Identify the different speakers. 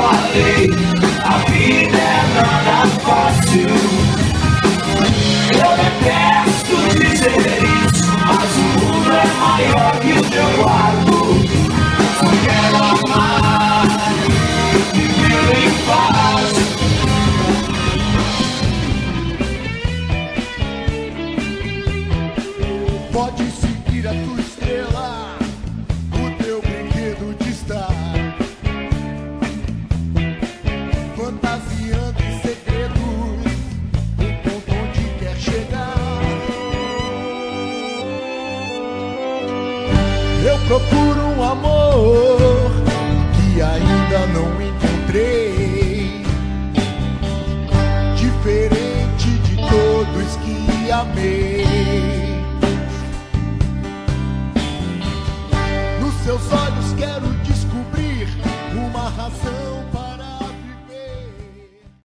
Speaker 1: falei, a vida é nada fácil. Eu detesto dizer isso, mas o mundo é maior que o teu quarto. Só quero amar, viver em paz.
Speaker 2: Pode seguir a tua estrela, procuro um amor que ainda não encontrei, diferente de todos que amei. Nos seus olhos quero descobrir uma razão